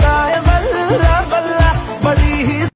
I am